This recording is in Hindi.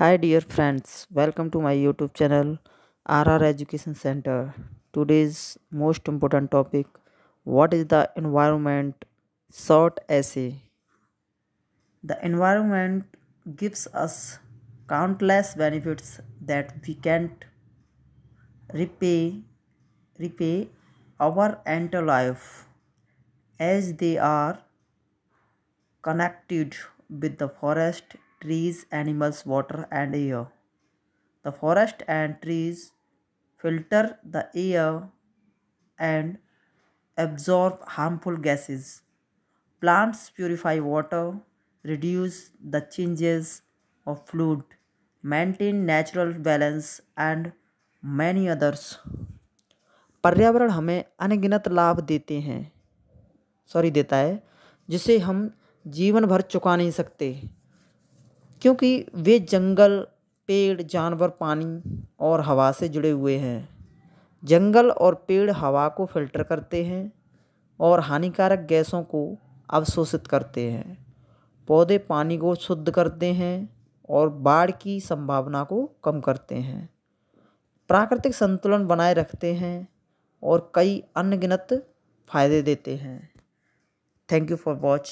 Hi dear friends, welcome to my YouTube channel RR Education Center. Today's most important topic What is the environment? Short essay. The environment gives us countless benefits that we can't repay repay our entire life as they are connected with the forest, trees, animals, water, and air. The forest and trees filter the air and absorb harmful gases. Plants purify water, reduce the changes of fluid, maintain natural balance, and many others. पर्यावरण हमें अनगिनत लाभ देते हैं सॉरी देता है जिसे हम जीवन भर चुका नहीं सकते क्योंकि वे जंगल, पेड़, जानवर, पानी और हवा से जुड़े हुए हैं। जंगल और पेड़ हवा को फ़िल्टर करते हैं और हानिकारक गैसों को अवशोषित करते हैं। पौधे पानी को शुद्ध करते हैं और बाढ़ की संभावना को कम करते हैं। प्राकृतिक संतुलन बनाए रखते हैं और कई अनगिनत फ़ायदे देते हैं। Thank you for watch